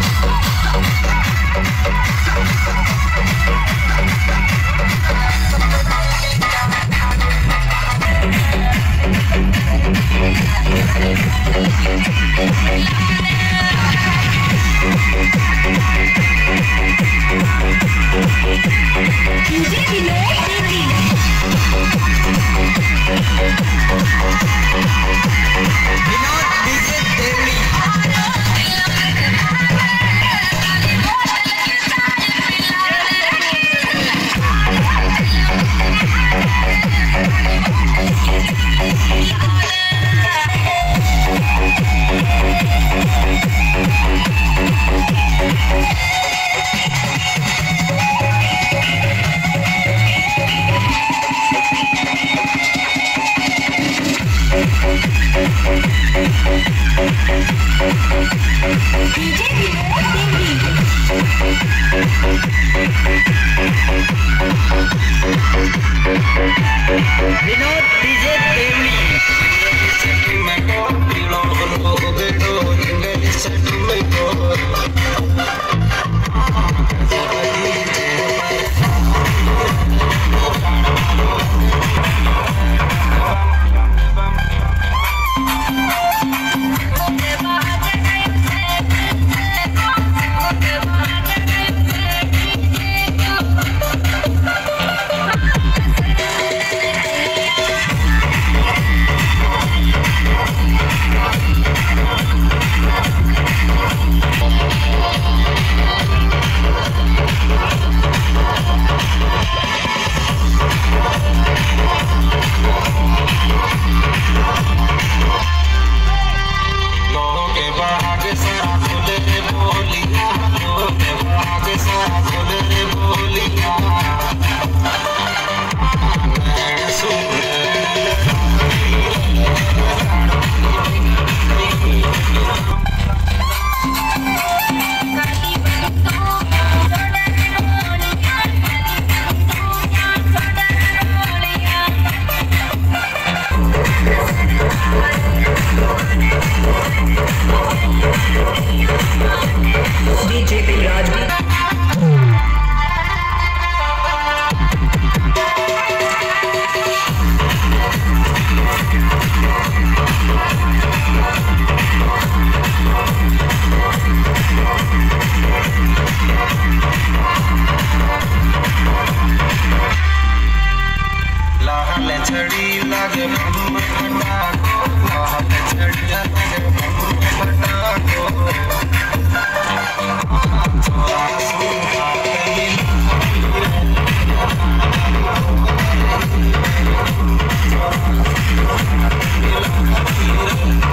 Bye. Música Thank you.